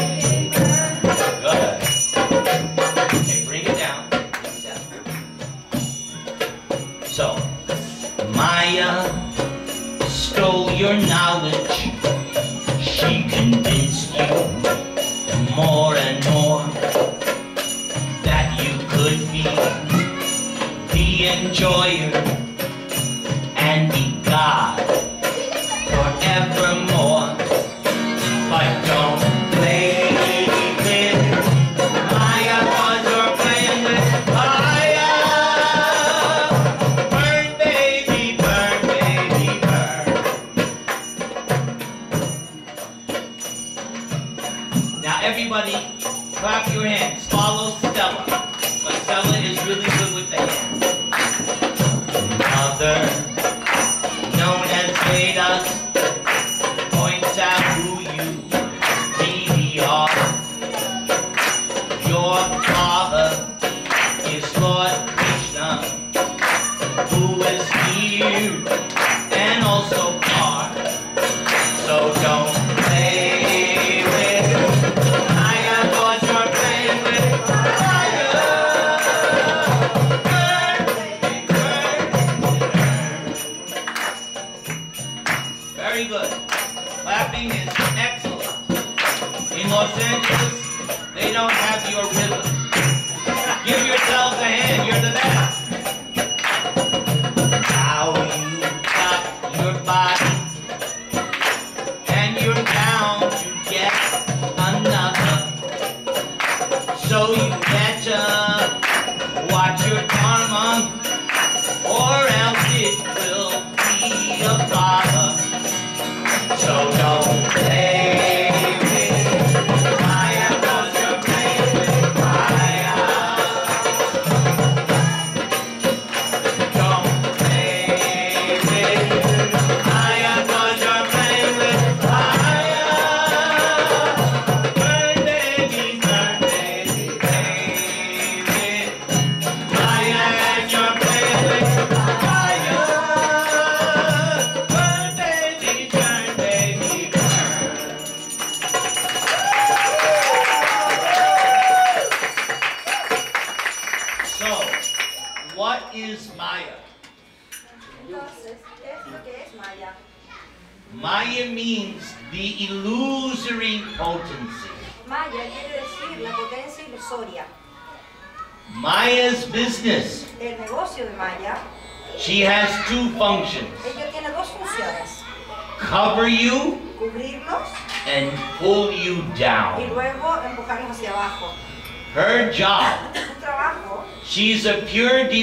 Good.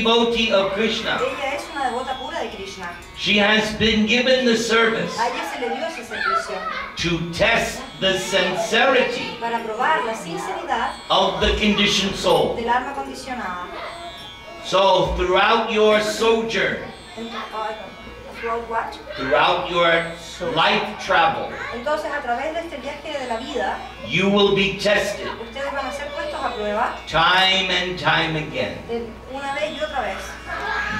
Devotee of Krishna. ella es una devota pura de Krishna. She has been given the service A ella se le dio ese servicio to test the sincerity para probar la sinceridad of the conditioned soul. del alma condicionada. So throughout your sojourn, throughout what? throughout your life travel, Entonces, a través de este viaje de la vida, you will be tested ustedes van a ser puestos a prueba time and time again. una vez y otra vez.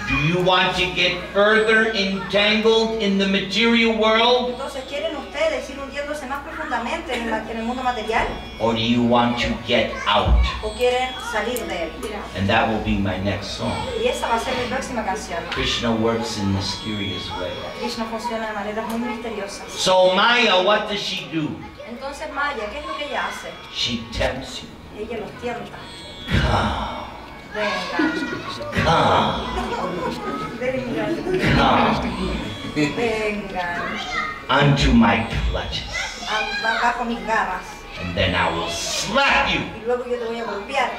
Do you want to get further entangled in the material world Entonces, ¿quieren ustedes ir hundiéndose más profundamente en el, en el mundo material or do you want to get out? o quieren salir de él? And that will be my next song. Y esa va a ser mi próxima canción. Krishna works in mysterious ways. Krishna funciona de maneras muy misteriosas. So Maya, what does she do? Entonces, Maya, ¿qué es lo que ella hace? She tempts you. Ella los tienta. Come, Vengan, come, vengan, come vengan. unto my clutches. bajo mis. And then I will slap you. Y luego yo te voy a golpear,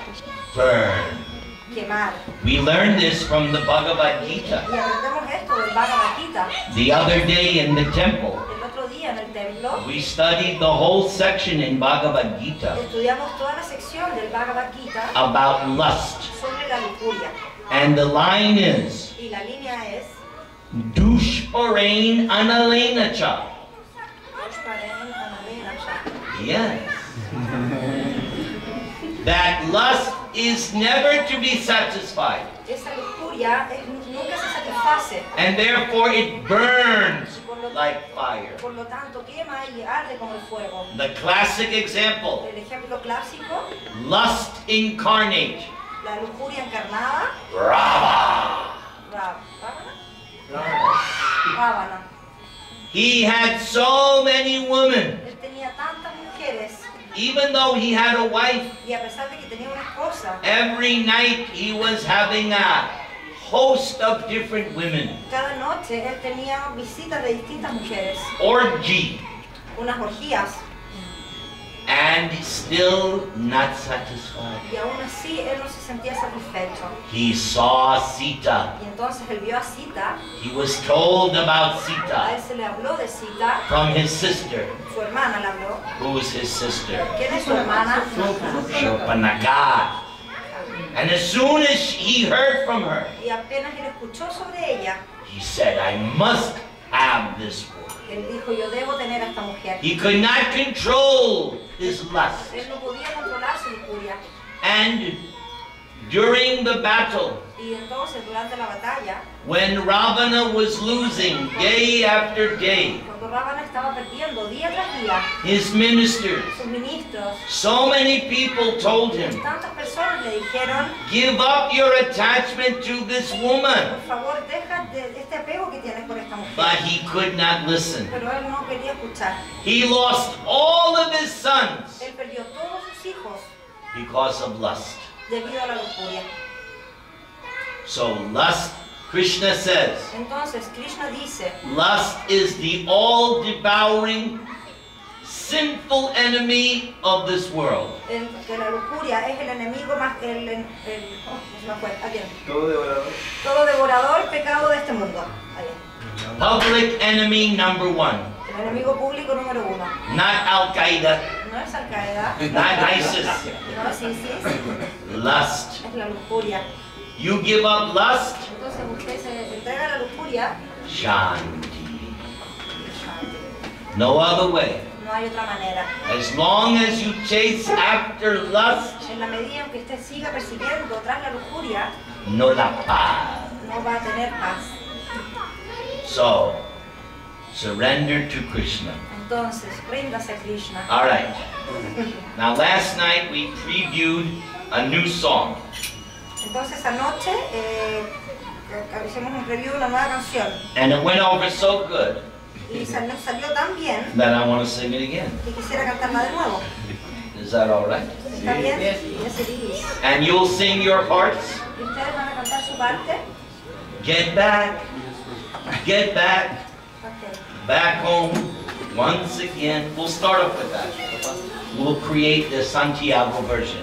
Burn. Quemar. We learned this from the Bhagavad Gita. Y aprendemos esto del Bhagavad Gita. The other day in the temple, El otro día en el templo we studied the whole section in Bhagavad Gita estudiamos toda la sección del Bhagavad Gita about lust. sobre la lujuria. And the line is, Y la línea es Dushpurena Analenacha. Cha. Yes. that lust is never to be satisfied. Esa lujuria nunca se satisface. satisface. and therefore it burns like fire. Por lo tanto, quema y arde como el fuego. The classic example El ejemplo clásico, lust incarnate. la lujuria encarnada, Rava. Ra- Rábana. Rábana. He had so many women, Él tenía tantas mujeres even though he had a wife. y a pesar de que tenía una esposa, Every night he was having a host of different women. cada noche él tenía visitas de distintas mujeres, Orgy. unas orgías, And still not satisfied. y aún así él no se sentía satisfecho. He saw Sita. Y entonces él vio a Sita, He was told about a Sita él se le habló de Sita, from his sister. su hermana le habló. Who's his sister? ¿Quién es su hermana? Shurpanakha. And as soon as he heard from her, Y apenas él escuchó sobre ella, he said, I must have this. Él dijo, yo debo tener a esta mujer. He could not control his lust. Él no podía controlar su lujuria. And during the battle, Y entonces durante la batalla, when Ravana was losing day after day, cuando Rábana estaba perdiendo día tras día, his ministers, so many people told him, tantas personas le dijeron, Give up your attachment to this woman. por favor, deja de, de este apego que tienes por esta But he could not listen. Pero él no quería escuchar. He lost all of his sons Él perdió todos sus hijos because of lust. debido a la lujuria. So, lust, Krishna says, Entonces Krishna dice lust is the all devouring, sinful enemy of this world. el- que la lujuria es el enemigo más, el, el, el- oh, se me fue, ¿a? Todo devorador. Todo devorador pecado de este mundo. Ahí. Public enemy number one. El enemigo público número uno. Not Al Qaeda, No es Al Qaeda, not ISIS. no es ISIS, Lust. es la lujuria. You give up lust, Entonces usted se entrega a la lujuria, Shanti. No other way. no hay otra manera. As long as you chase after lust, En la medida en que usted siga persiguiendo tras la lujuria, no la paz. no va a tener paz. So, surrender to Krishna. Entonces, ríndase a Krishna. All right. Now, last night we previewed a new song. Entonces anoche eh, hicimos un review de una nueva canción And it went over so good y salió, salió tan bien that I want to sing it again. que quisiera cantarla de nuevo. Is that all right? ¿Está bien? Yes, it is. And you'll sing your parts. ¿Y ustedes van a cantar su parte? Get back, get back, Ok. back home once again. We'll start off with that. We'll create the Santiago version.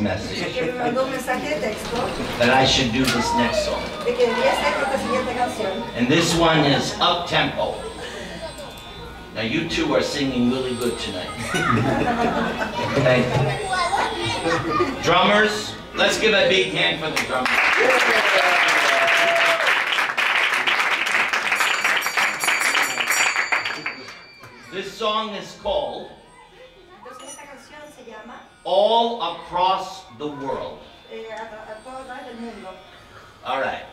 message that I should do this next song. And this one is up tempo. Now you two are singing really good tonight. Thank you. Drummers, let's give a big hand for the drummers. This song is called all across the world. All right,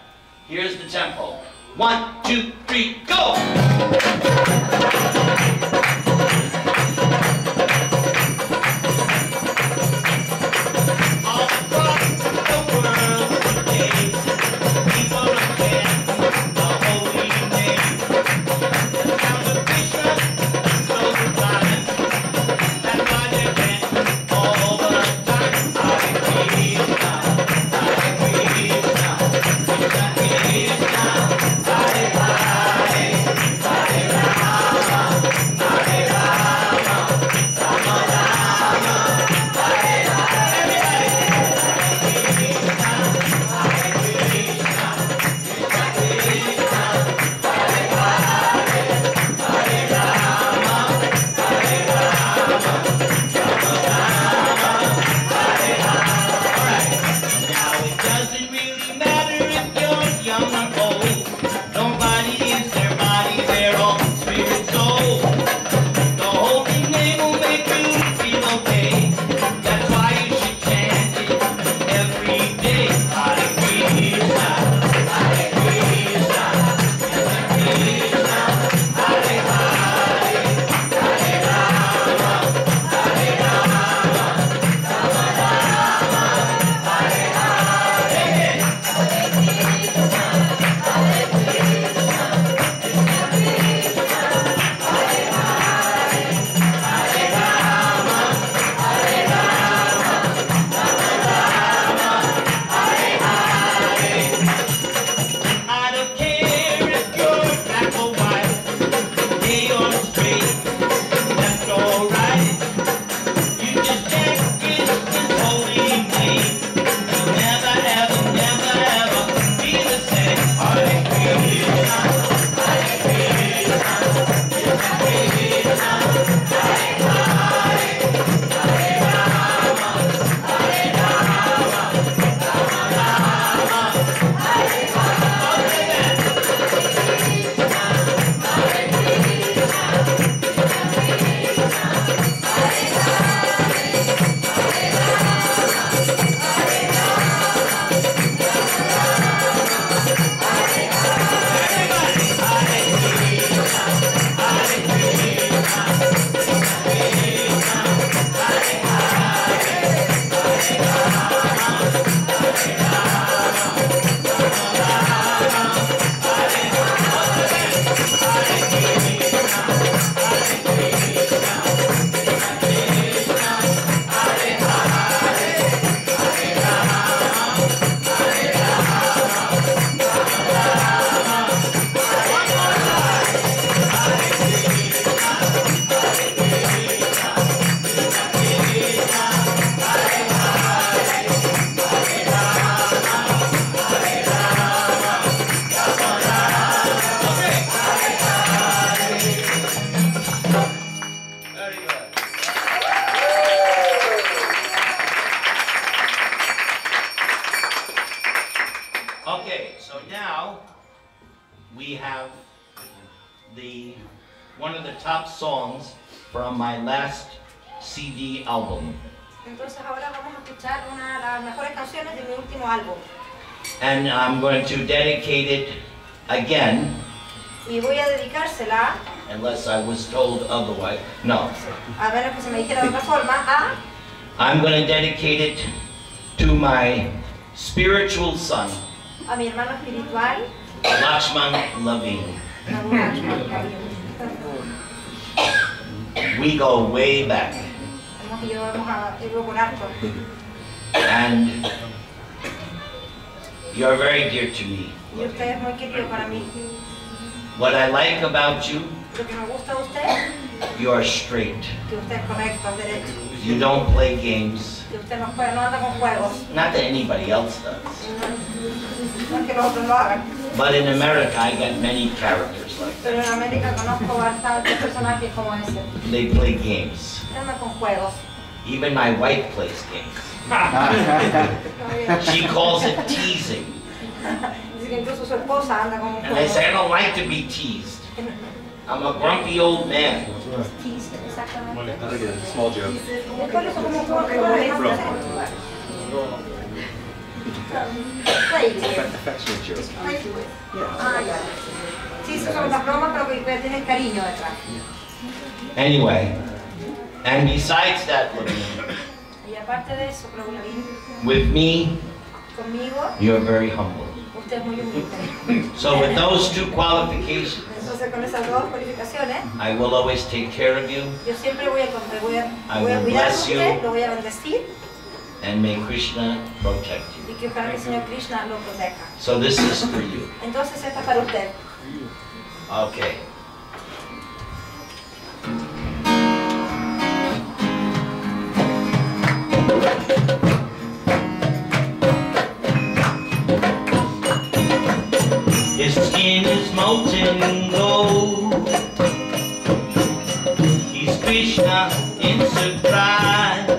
here's the tempo. One, two, three, go! I'm going to dedicate it again, Y voy a dedicársela, unless I was told otherwise. No, a menos que se me dijera de otra forma, a, I'm going to dedicate it to my spiritual son, a mi hermano espiritual, Lakshman Lavine. Nabu Lakshman Karim. We go way back. Hemos ido, vamos a irlo por harto. You're very dear to me. Y usted es muy querido para mí. What I like about you, Lo que me gusta de usted, you are straight. que usted es correcto, es derecho. You don't play games. Que usted no, juega, no anda con juegos. Not that anybody else does. No es que los otros lo hagan. But in America, I got many characters like Pero en América conozco bastantes personajes como ese. that. They play games. Que andan con juegos. Even my wife plays games. Está bien. She calls it teasing. Dice que incluso su esposa anda con un And I say, I don't like to be teased. I'm a grumpy old man. Exactamente. I think it's a small joke. Después eso como un juego que no le Affectionate joke. Ah, ya. Sí, son las bromas, pero que que tienen cariño detrás. Anyway, and besides that, Levine, Y aparte de eso, with me, conmigo, you're very humble. usted es muy humilde. So with those two qualifications, Entonces, con esas dos cualificaciones, I will always take care of you yo siempre voy a, a, I voy a will cuidar de bless you. usted, lo voy a bendecir and may Krishna protect you. y que ojalá que el Señor Krishna lo proteja. So this is for you. Entonces, esta es para usted. Okay. His skin is molten gold. He's Krishna in surprise.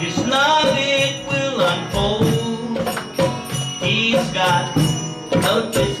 His love it will unfold. He's got lotus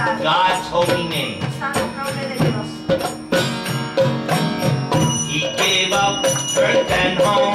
God's holy name. el santo nombre de Dios. He gave up earth and home.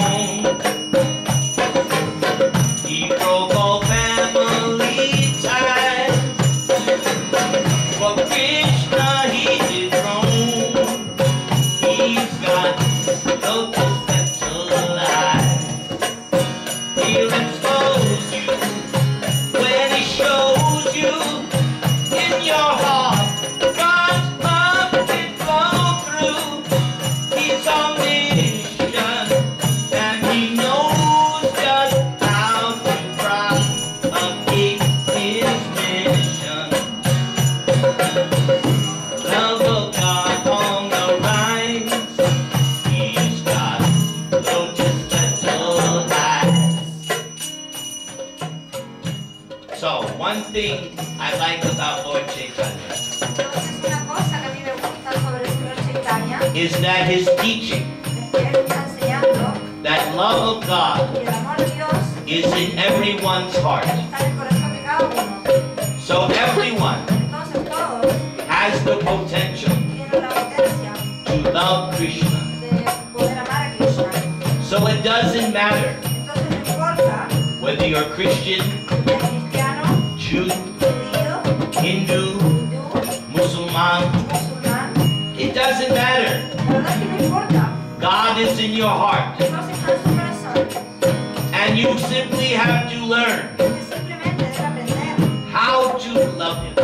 Is in your heart. Dios está en su corazón. And you simply have to learn Usted simplemente debe aprender how to love Him.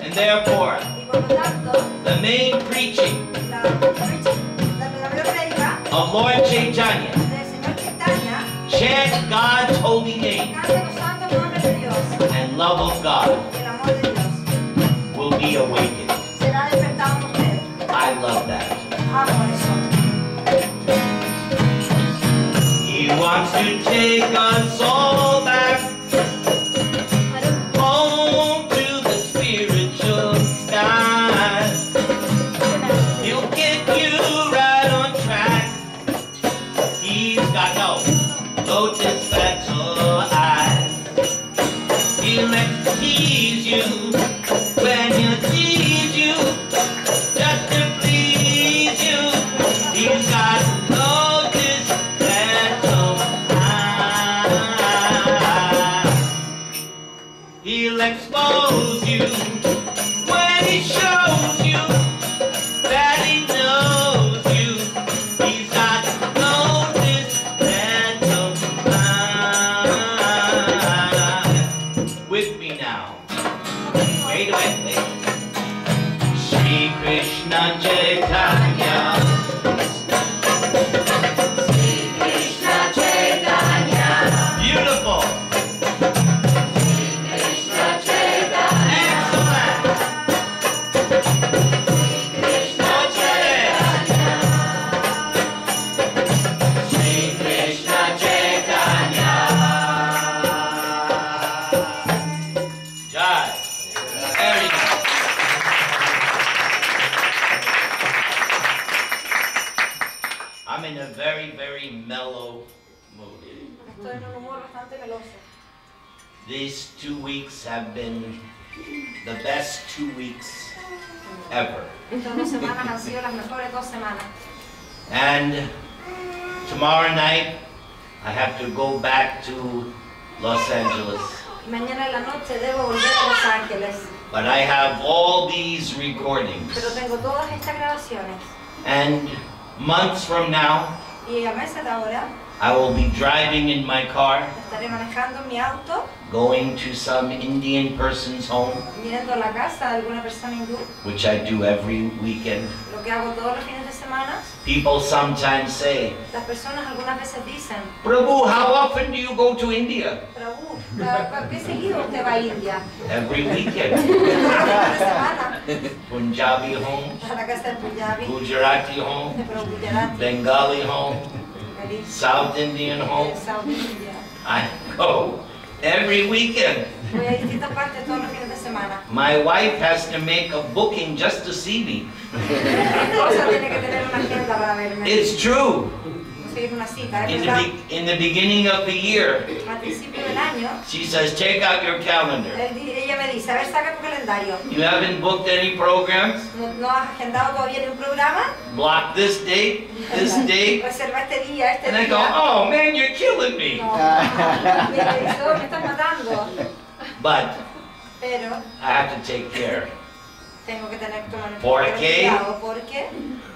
And therefore, Y por lo tanto, the main preaching la, la verdadera prédica of Lord Chaitanya, del Señor Chaitanya chant God's holy name canta los santos nombres de Dios and love of God y el amor de Dios. will be awakened. Wants to take us all And tomorrow night, I have to go back to Los Angeles. Mañana en la noche debo volver a Los Ángeles. But I have all these recordings. Pero tengo todas estas grabaciones. And months from now, Y a meses de ahora I will be driving in my car, estaré manejando mi auto, going to some Indian person's home, la casa de alguna persona hindú, which I do every weekend. lo que hago todos los fines de semana. People sometimes say, Las personas algunas veces dicen, Prabhu, how often do you go to India? Prabhu, ¿a- a ¿qué seguido usted va a India? Every weekend. Todos los fines de semana. Punjabi home, la casa del Punjabi, Gujarati home, de Pro Gujarat, Bengali home, Feliz, South Indian home. South India. I go every weekend. Voy a distintas partes todos los fines de semana. My wife has to make a booking just to see me. Mi esposa tiene que tener una agenda para verme. It's true. Conseguir una cita, In the, in the beginning of the year, Al principio del año, she says, take out your calendar. él di- ella me dice, a ver, saca tu calendario. You haven't booked any programs? ¿No, no has agendado todavía ni un? Block this date, this date. Reserva este día, este And I go, oh man, you're killing me. No. Y ella dice, me estás matando. But I have to take care. Tengo que tener tomar ¿Por tener qué? cuidado porque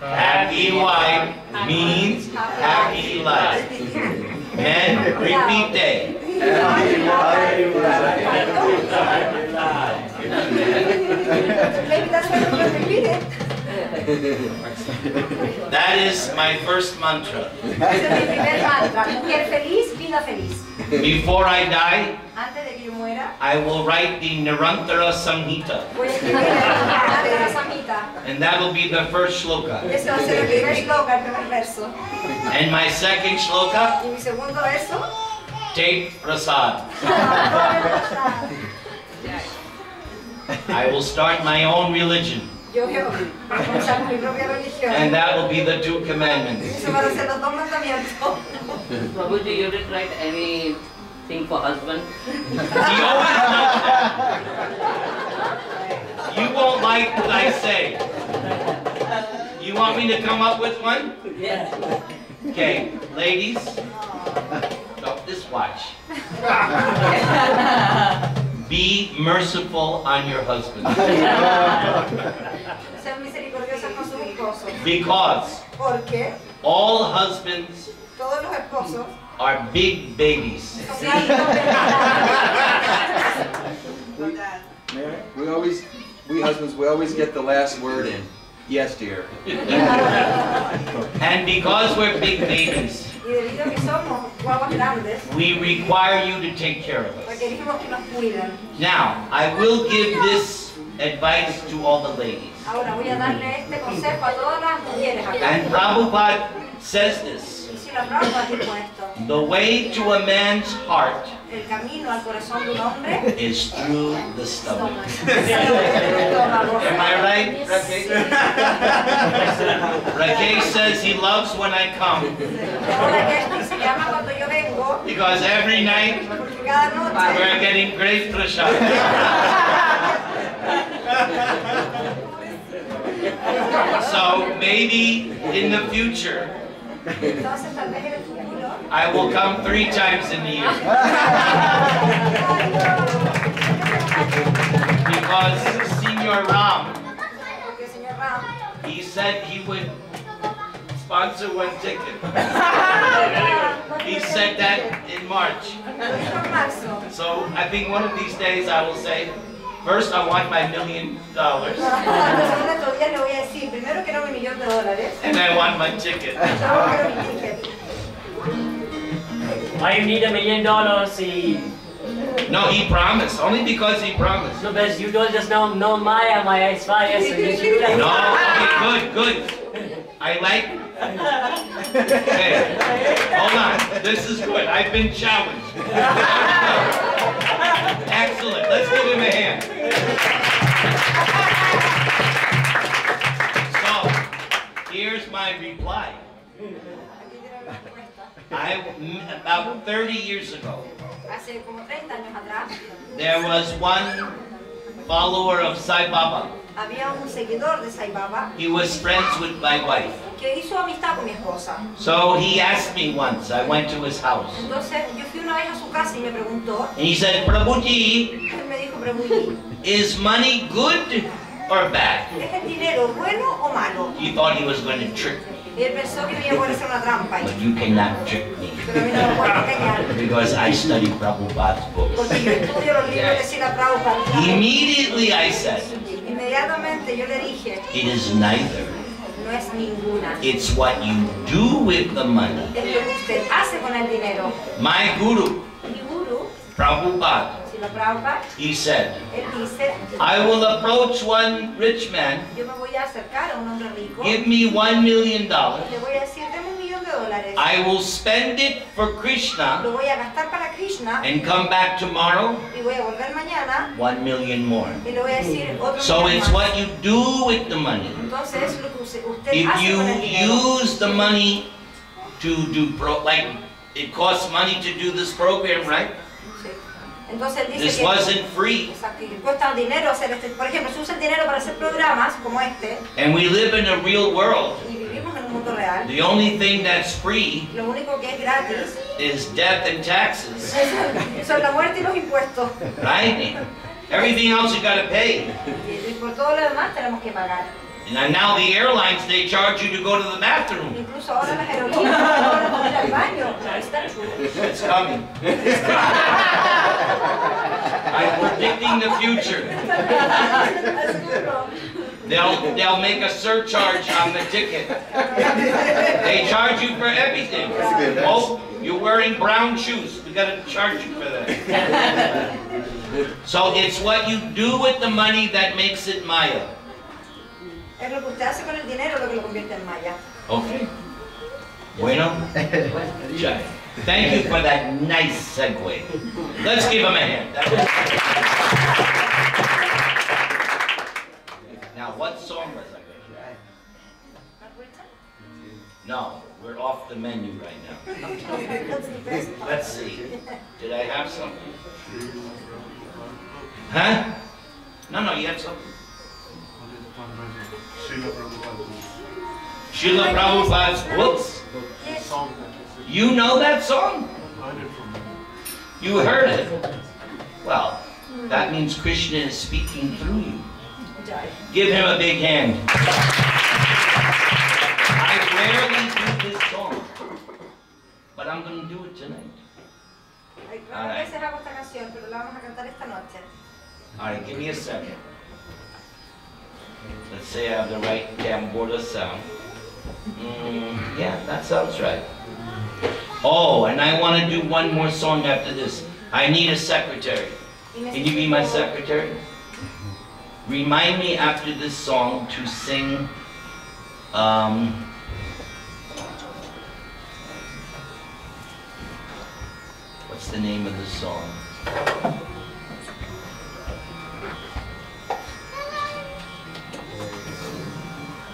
Happy wife means happy life. Men, repeat day. Maybe that's why you repeat it. That is my first mantra. Ese es mi primer mantra. Mujer feliz, vida feliz. Before I die, Antes de que yo muera, I will write the Nirantara Samhita, voy a escribir el de la samita. and that will be the first shloka. Ese va a ser el primer shloka, el primer verso. And my second shloka, Y mi segundo verso, Take prasad. I will start my own religion, Yo voy a comenzar mi propia religión. and that will be the two commandments. Eso van a ser los dos mandamientos. Prabhuji, you didn't write anything for husband. He always does that. You won't like what I say. You want me to come up with one? Yes. Okay, ladies, drop this watch. Be merciful on your husband. Sean misericordiosos con sus esposos. Because all husbands todos los esposos are big babies. son grandes. We always, we husbands, we always get the last word in. Yes, dear. And because we're big babies, Y debido a que somos guaguas grandes, we require you to take care of us. requerimos que nos cuiden. Now, I will give this advice to all the ladies. Ahora voy a darle este consejo a todas las mujeres acá. And Prabhupada says this. Y si la Prabhupada dijo esto, The way to a man's heart el camino al corazón de un hombre is through the stomach. Am I right? Rakesh says he loves when I come Ahora que se llama cuando yo vengo, because every night porque cada noche we're getting great prasad. So maybe in the future I will come three times in the year because Senior Ram he said he would sponsor one ticket. He said that in March. So I think one of these days I will say, first I want my million dollars Entonces uno de estos días le voy a decir, primero quiero mi millón de dólares, and I want my ticket. luego quiero mi ticket. Why you need a million dollars? He, No, he promised, only because he promised. no, but you told just now, no Maya, Maya is fire, so you should like No, okay, good, good. I like. Okay, hold on. This is good. I've been challenged. Excellent. Let's give him a hand. So, here's my reply. Aquí tiene la respuesta. I about 30 years ago, Hace como 30 años atrás, there was one follower of Sai Baba. Había un seguidor de Sai Baba He was friends with my wife. que hizo amistad con mi esposa. So he asked me once. I went to his house. Entonces yo fui una vez a su casa y me preguntó, And he said, Prabhuji, él me dijo, Prabhuji, is money good or bad? ¿es el dinero bueno o malo? He thought he was going to trick me. Él pensó que me iba a hacer una trampa But you cannot trick me. Pero a mí no me puede engañar. Because I study Prabhupada's books. Porque yo estudio los libros de Srila Prabhupada. Immediately I said, Inmediatamente yo le dije, it is neither. no es ninguna. It's what you do with the money. Es lo que usted hace con el dinero. My guru, Mi guru, Prabhupada, he said, I will approach one rich man, yo me voy a acercar a un hombre rico, give me one million dollars. Dólares, I will spend it for Krishna lo voy a gastar para Krishna and come back tomorrow, y voy a volver mañana one million more. y le voy a decir otro So it's más. what you do with the money. Entonces lo que usted usted If hace you con el dinero. use the money to do pro, like it costs money to do this program, right? Entonces dice This que, wasn't free, Exacto, y cuesta dinero hacer este, por ejemplo, si usa el dinero para hacer programas como este and we live in a real world. Y vivimos en un mundo real, The only thing that's free lo único que es gratis is death and taxes, son la muerte y los impuestos. right? Everything else you gotta pay. Y, por todo lo demás tenemos que pagar. And now the airlines they charge you to go to the bathroom. Incluso ahora las aerolíneas ahora para ir al baño. It's coming. I'm predicting the future. They'll they'll make a surcharge on the ticket. They charge you for everything. Oh, you're wearing brown shoes. We gotta charge you for that. So it's what you do with the money that makes it Maya. Es lo que usted hace con el dinero lo que lo convierte en maya. Okay. Bueno, Jai. Thank you for that nice segue. Let's give him a hand. Now, what song was I going to No, we're off the menu right now. That's the best part. Let's see. Did I have something? Huh? No, no, you had something. Srila Prabhupada's books. You know that song? You heard it. Well, that means Krishna is speaking through you. Give him a big hand. I rarely do this song, but I'm going to do it tonight. Ay, Raras veces hago esta canción, pero la vamos a cantar esta noche. All right, give me a second. Let's say I have the right Gamborda sound. Mm, yeah, that sounds right. Oh, and I want to do one more song after this. I need a secretary. Can you be my secretary? Remind me after this song to sing, um, what's the name of the song?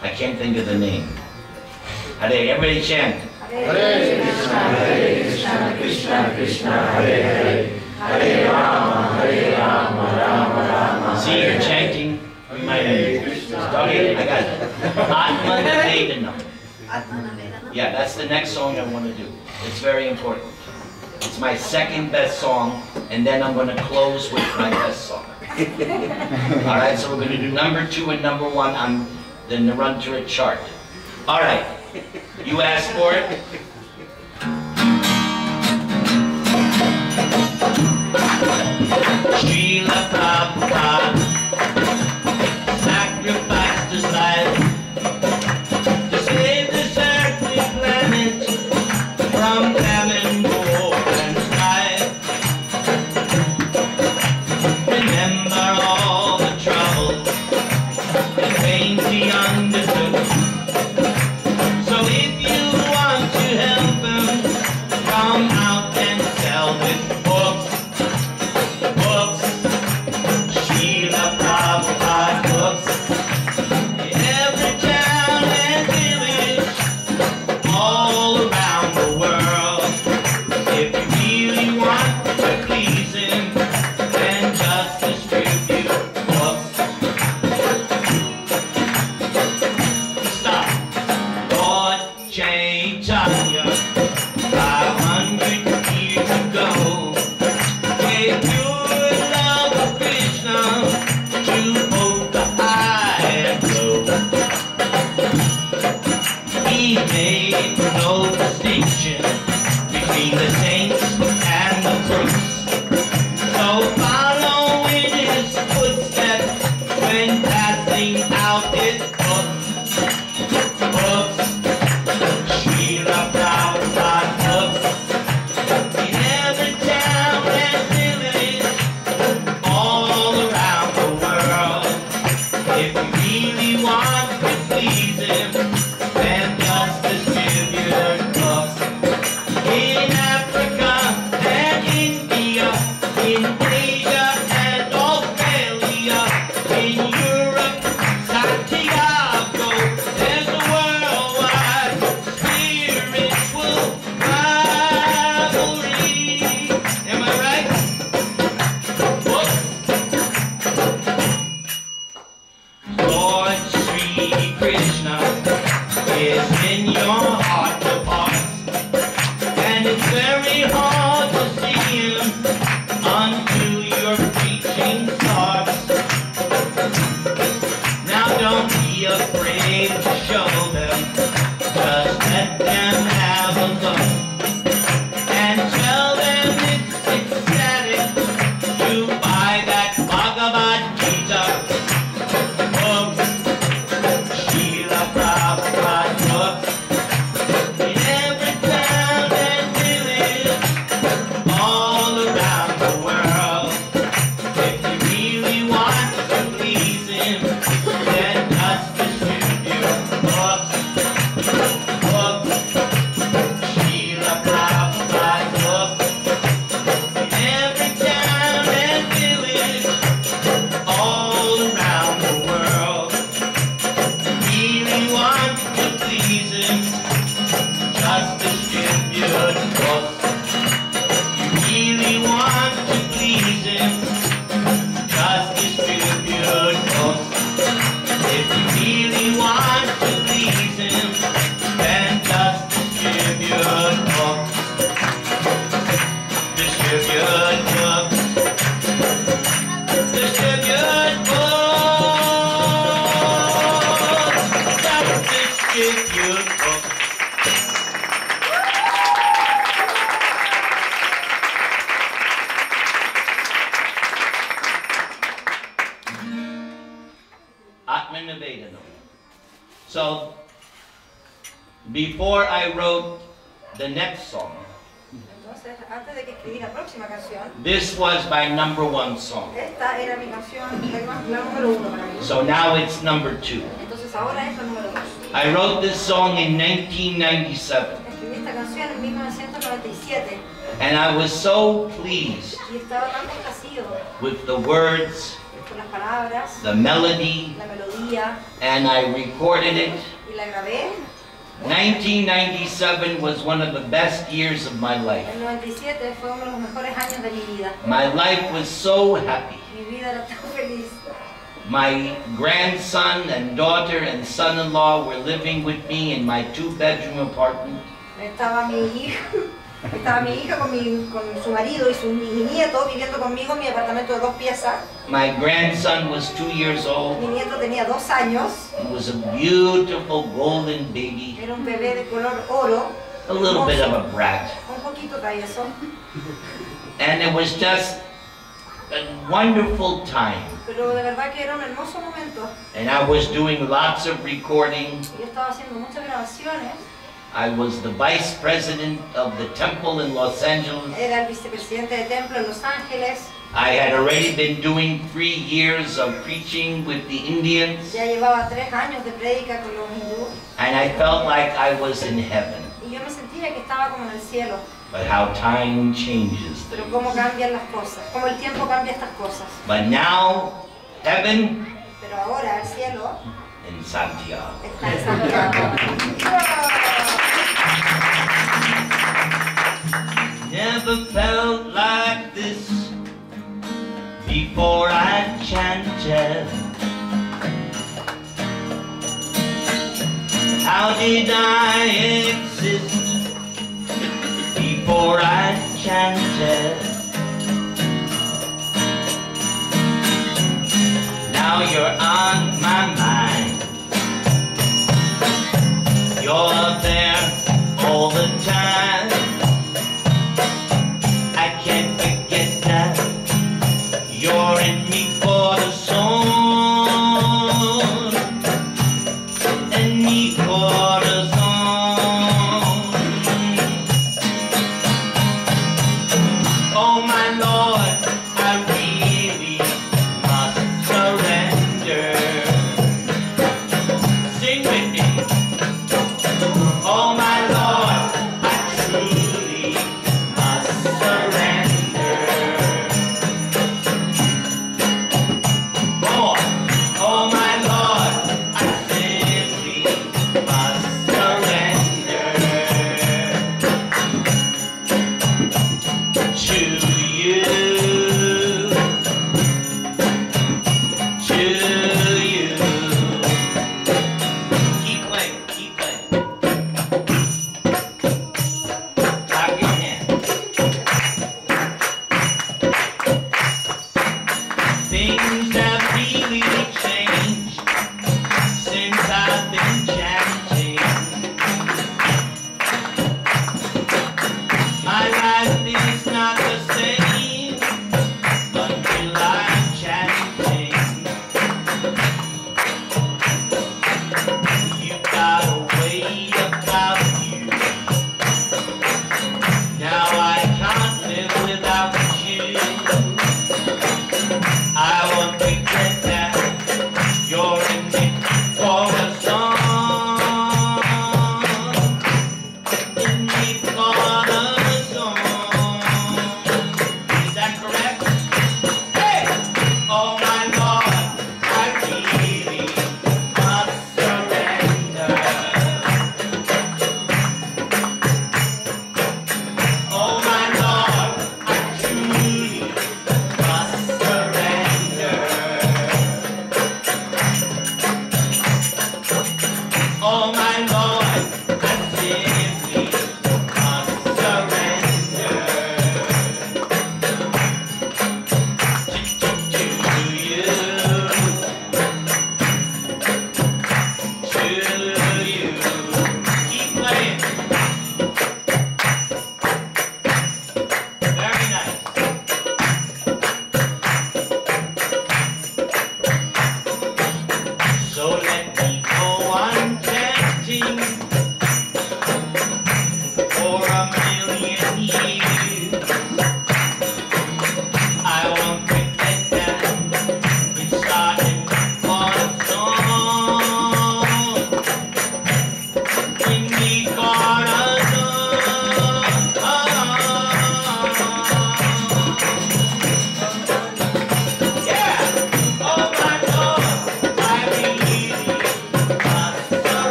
I can't think of the name. Hare, everybody chant. Hare Krishna, Hare Krishna, Krishna, Krishna, Hare Hare See, you're chanting. Reminding me. Okay, I got it. Atma Nivedanam. Yeah, that's the next song I want to do. It's very important. It's my second best song, and then I'm going to close with my best song. All right, so we're going to do number two and number one on the Nirantara chart. All right, you asked for it. Srila Prabhupada this was my number one song. esta era mi canción, la, la número uno para mí. So now it's number two. Entonces ahora es la número dos. I wrote this song in 1997, Escribí esta canción en 1997 and I was so pleased y estaba tan complacido with the words, con las palabras, the melody, la melodía and I recorded it. y la grabé. 1997 was one of the best years of my life. El 97 fue uno de los mejores años de mi vida. My life was so happy. Mi vida era tan feliz. My grandson and daughter and son-in-law were living with me in my two-bedroom apartment. Estaba mi hijo, estaba mi hija con, mi, con su marido y su mi nieto viviendo conmigo en mi apartamento de dos piezas. My grandson was two years old. Mi nieto tenía dos años, He was a beautiful golden baby, era un bebé de color oro, a little bit of a brat. un poquito travieso. And it was just a wonderful time. Pero de verdad que era un hermoso momento. And I was doing lots of recording. Yo estaba haciendo muchas grabaciones. I was the vice president of the temple in Los Angeles. Era el vicepresidente de templo en Los Ángeles. I had already been doing three years of preaching with the Indians, Ya llevaba tres años de prédica con los hindúes. and I felt like I was in heaven. Y yo me sentía que estaba como en el cielo. But how time changes Pero things. cómo cambian las cosas, cómo el tiempo cambia estas cosas. But now, heaven Pero ahora el cielo in Santiago. está en Santiago. Never felt like this before I chanted. How did I exist before I chanted? Now you're on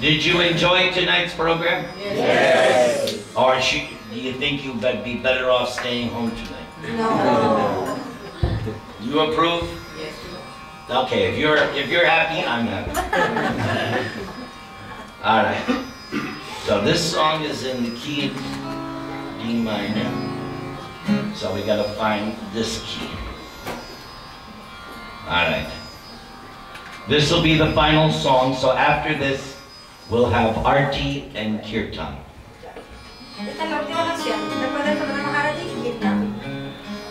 Did you enjoy tonight's program? Yes. Or should, do you think you'd be- be better off staying home tonight? No. You approve? Yes. Okay, if you're if you're happy, I'm happy. All right. So this song is in the key of D minor. So we gotta find this key. All right. This will be the final song. So after this, we'll have Arti and Kirtan.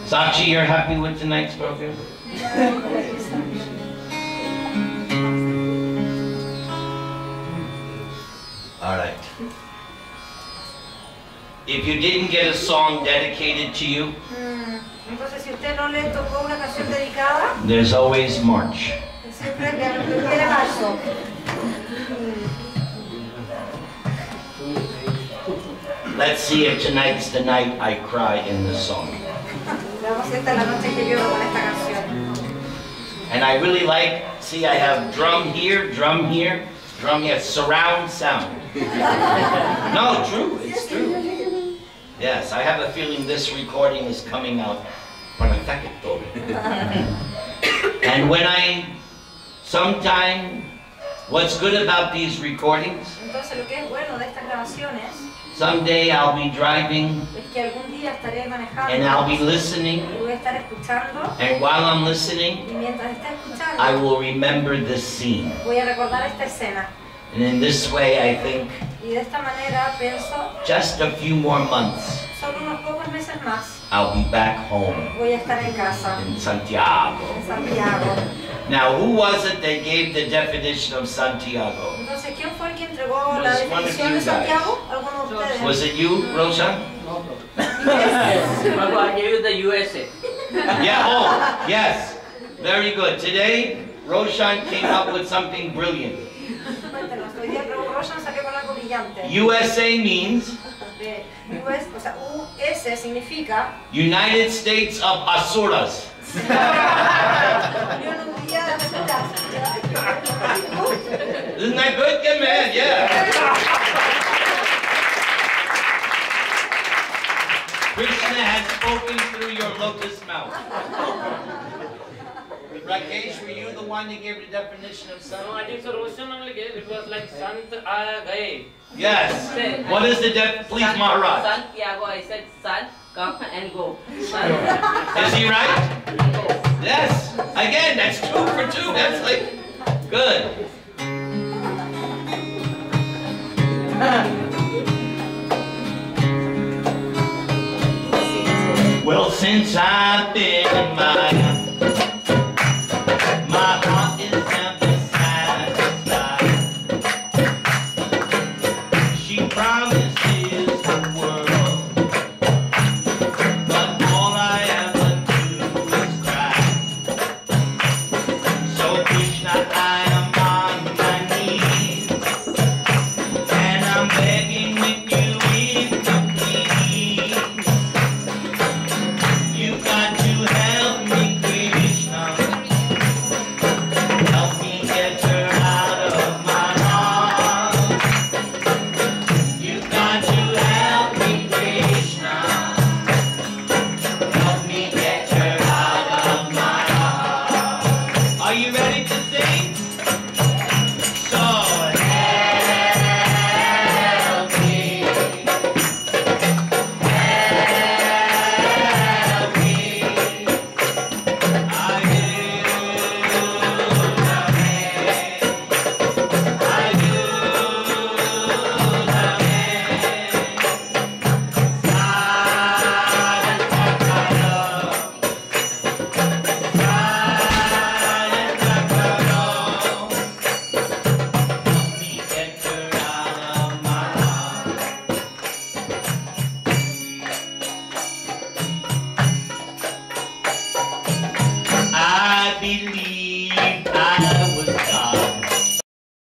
Sachi, you're happy with tonight's program? All right. If you didn't get a song dedicated to you, there's always March. Let's see if tonight's the night I cry in this song. Veamos si esta es la noche que lloro con esta canción. And I really like, see, I have drum here, drum here, drum here, surround sound. No, true, it's true. Yes, I have a feeling this recording is coming out. And when I, sometime, what's good about these recordings, Entonces, lo que es bueno de estas grabaciones someday I'll be driving es que algún día estaré manejando and I'll be listening, y voy a estar escuchando and while I'm listening, y mientras esté escuchando I will remember this scene. voy a recordar esta escena. And in this way, I think Y de esta manera pienso, just a few more months, solo unos pocos meses más I'll be back home voy a estar en casa, in Santiago. en Santiago. Now, who was it that gave the definition of Santiago? Entonces, ¿quién fue el que entregó la Was one definición you de. Santiago? ¿Alguno de ustedes? Was it you, Roshan? Prabhu, I gave you the USA. Yeah, oh, yes. Very good. Today, Roshan came up with something brilliant. Cuéntenos, hoy día Prabhu Roshan salió con algo brillante. USA means US, o sea, US significa United States of Asuras. Unión Mundial de Asuras. Isn't that good? Good man, yeah. Krishna has spoken through your lotus mouth. Rakesh, were you the one that gave the definition of No, sun? I think so. Roshan only gave. It was like Sant aa gaye. Yes. What is the def? Please, San- Maharaj. Santiago, I said, son, come and go. Is he right? Yes. Again, that's two for two. That's like good. Well, since I've been in my